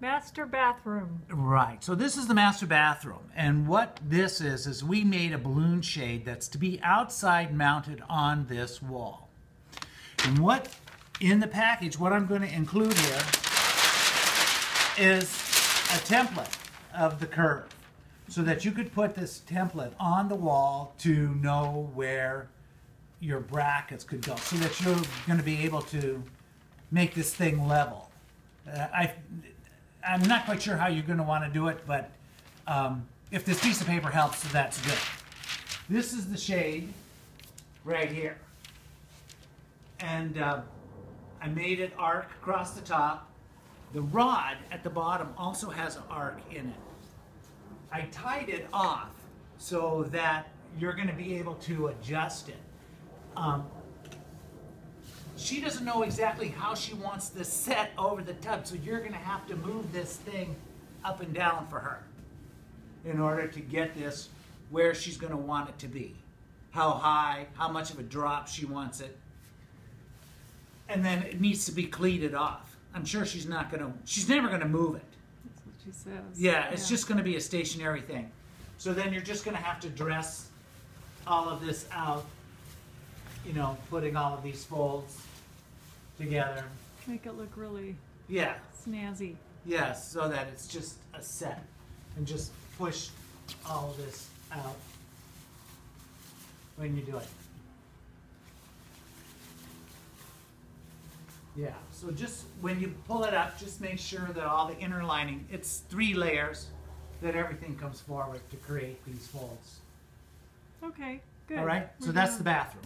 Master bathroom. Right. So this is the master bathroom. And what this is, is we made a balloon shade that's to be outside mounted on this wall. And what in the package, what I'm going to include here is a template of the curve so that you could put this template on the wall to know where your brackets could go so that you're going to be able to make this thing level. Uh, I, I'm not quite sure how you're going to want to do it, but um, if this piece of paper helps, that's good. This is the shade right here. And uh, I made it arc across the top. The rod at the bottom also has an arc in it. I tied it off so that you're going to be able to adjust it. Um, she doesn't know exactly how she wants this set over the tub, so you're going to have to move this thing up and down for her in order to get this where she's going to want it to be. How high, how much of a drop she wants it. And then it needs to be cleated off. I'm sure she's not going to, she's never going to move it. That's what she says. Yeah, it's just going to be a stationary thing. So then you're just going to have to dress all of this out, you know, putting all of these folds together. Make it look really Yeah, snazzy. yes, so that it's just a set. And just push all this out when you do it. Yeah, so just when you pull it up, just make sure that all the inner lining, it's three layers, that everything comes forward to create these folds. Okay, good. All right, so We're that's done. the bathroom.